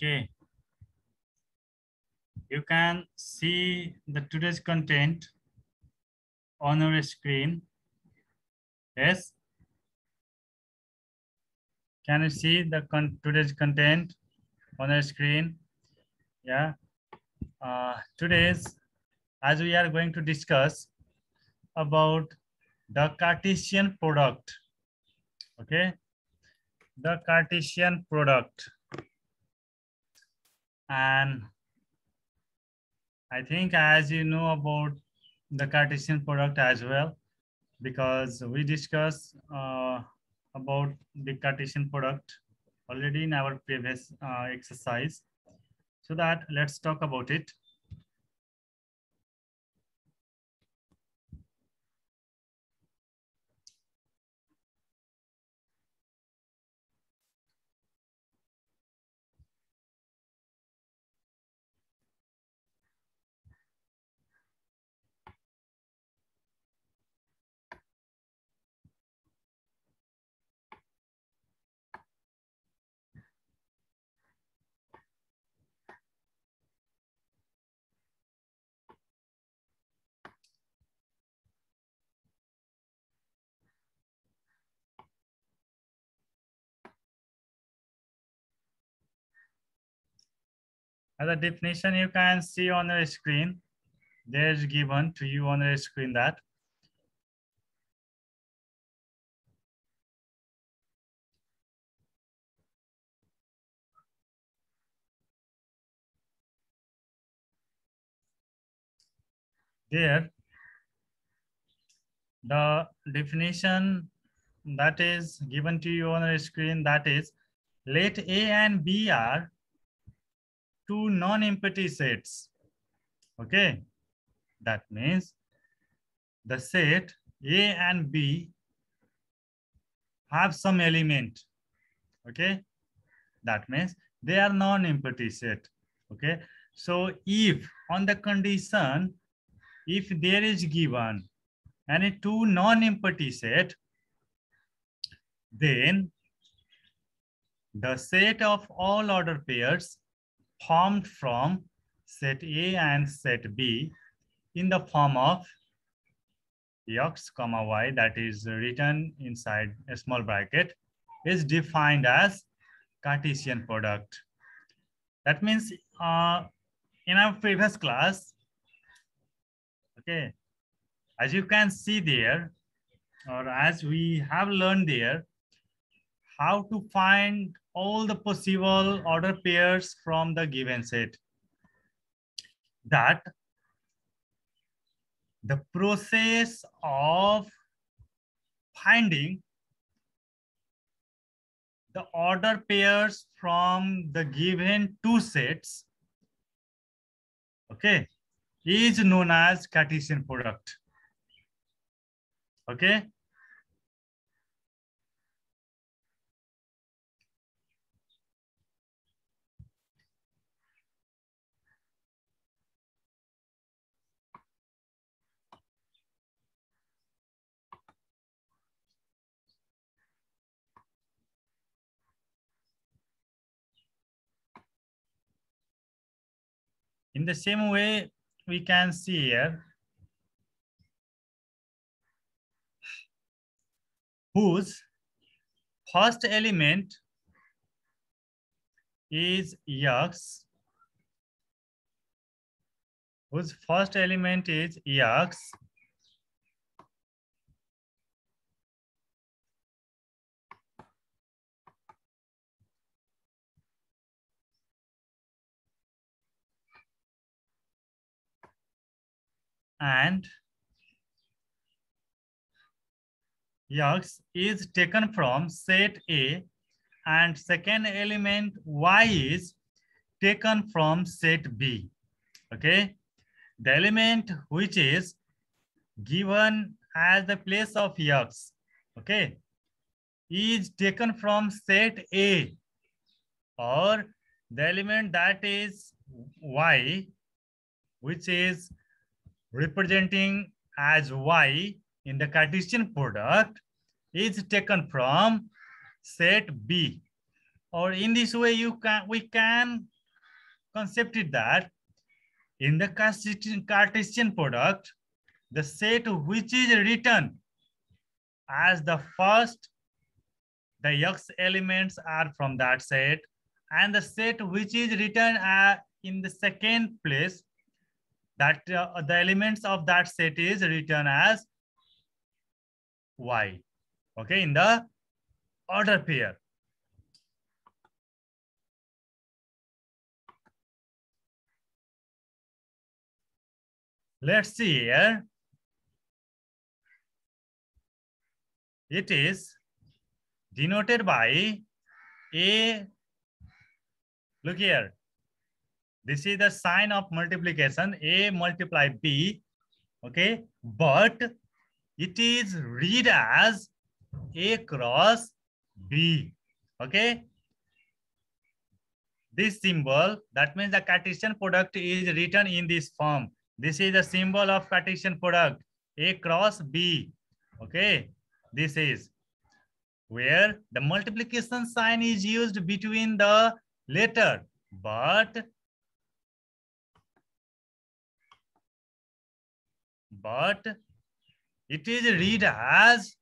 Okay. You can see the today's content on our screen. Yes. Can you see the con today's content on our screen? Yeah. Uh, today's, as we are going to discuss about the Cartesian product. Okay. The Cartesian product. And I think as you know about the Cartesian product as well, because we discussed uh, about the Cartesian product already in our previous uh, exercise. So that let's talk about it. As a definition, you can see on the screen. There's given to you on the screen that there the definition that is given to you on the screen that is let A and B are two non-empty sets. Okay, that means the set A and B have some element. Okay, that means they are non-empty set. Okay, so if on the condition if there is given any two non-empty set, then the set of all order pairs formed from set A and set B in the form of x comma y that is written inside a small bracket is defined as Cartesian product. That means uh, in our previous class, okay, as you can see there, or as we have learned there, how to find all the possible order pairs from the given set. That the process of finding the order pairs from the given two sets, okay, is known as Cartesian product. Okay. The same way, we can see here whose first element is x, whose first element is x, and x is taken from set A and second element y is taken from set B. Okay. The element which is given as the place of x, okay, is taken from set A or the element that is y, which is representing as y in the Cartesian product is taken from set B. or in this way you can we can concept it that in the Cartesian product, the set which is written as the first, the x elements are from that set, and the set which is written uh, in the second place, that uh, the elements of that set is written as y. Okay, in the order pair. Let's see here. It is denoted by A. Look here. This is the sign of multiplication. A multiply B. Okay. But it is read as A cross B. Okay. This symbol, that means the Cartesian product is written in this form. This is the symbol of Cartesian product, A cross B. Okay, this is where the multiplication sign is used between the letter, but but it is read as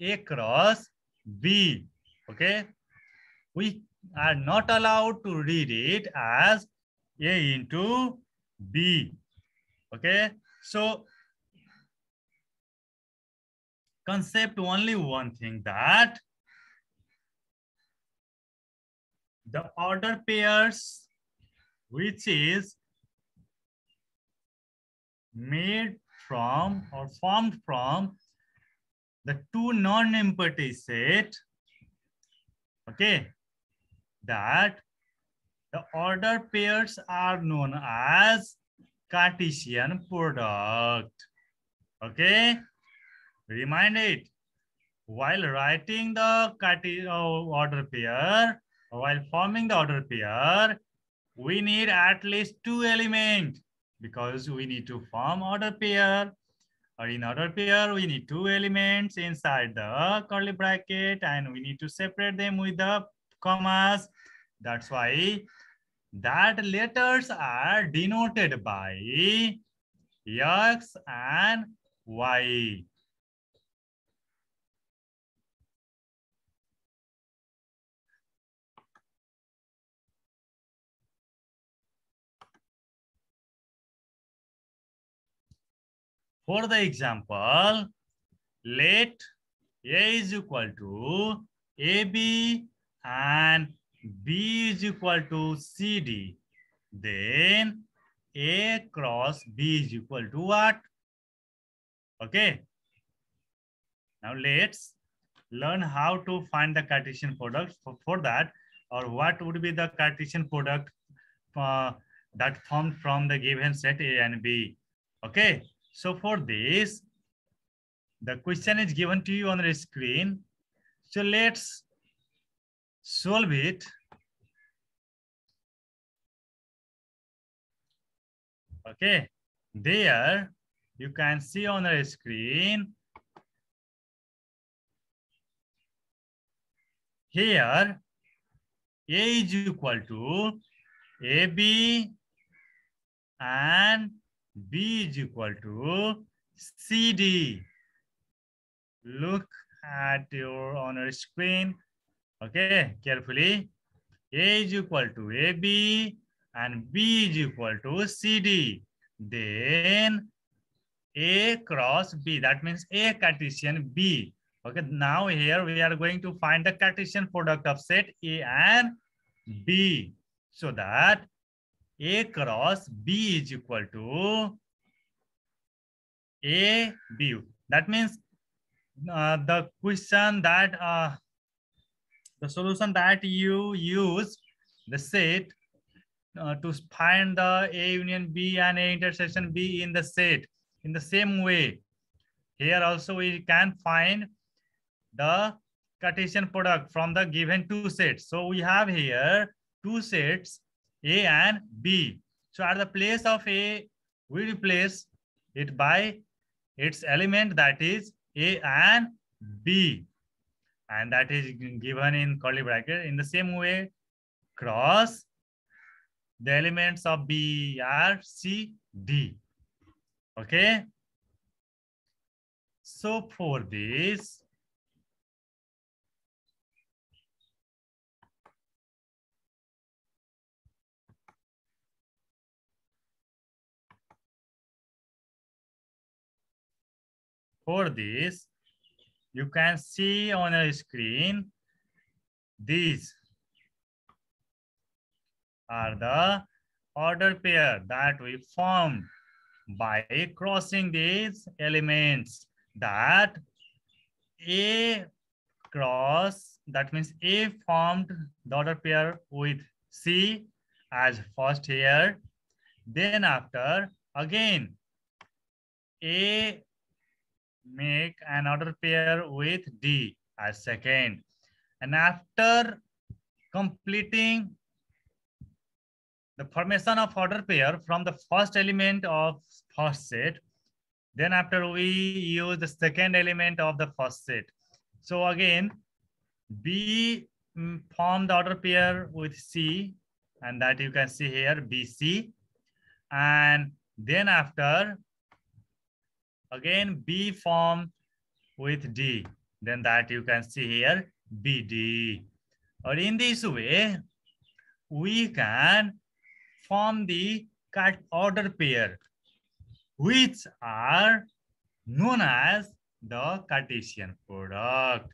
A cross B. Okay, we are not allowed to read it as A into B. Okay, so concept only one thing that the order pairs which is made from or formed from the two non-empty set okay that the order pairs are known as Cartesian product. Okay, remind it. While writing the Cartesian uh, order pair, while forming the order pair, we need at least two elements because we need to form order pair. Or in order pair, we need two elements inside the curly bracket and we need to separate them with the commas. That's why that letters are denoted by X and Y. For the example, let A is equal to AB and B is equal to CD, then A cross B is equal to what? Okay. Now let's learn how to find the Cartesian product. For, for that, or what would be the Cartesian product uh, that formed from the given set A and B. Okay. So for this, the question is given to you on the screen. So let's solve it. Okay, there you can see on the screen. Here, A is equal to AB and B is equal to CD. Look at your on your screen. Okay, carefully. A is equal to AB and B is equal to CD. Then A cross B, that means A Cartesian B. Okay, now here we are going to find the Cartesian product of set A and B. So that A cross B is equal to A B. That means uh, the question that uh, the solution that you use the set uh, to find the A union B and A intersection B in the set in the same way. Here also we can find the Cartesian product from the given two sets. So we have here two sets A and B. So at the place of A, we replace it by its element that is A and B. and that is given in curly bracket. In the same way, cross the elements of B are C, D. Okay. So for this, for this, you can see on a screen, these are the order pair that we formed by crossing these elements that A cross, that means A formed the order pair with C as first here. Then after, again, A make an order pair with D as second. And after completing the formation of order pair from the first element of first set, then after we use the second element of the first set. So again, B mm, form the order pair with C, and that you can see here, BC. And then after Again, B form with D. Then that you can see here, BD. Or in this way, we can form the cat order pair, which are known as the Cartesian product.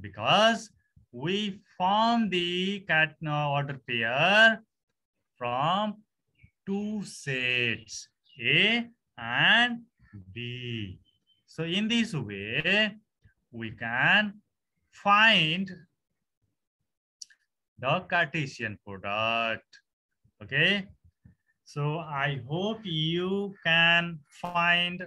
Because we form the cat order pair from two sets, A and B. So in this way, we can find the Cartesian product. Okay. So I hope you can find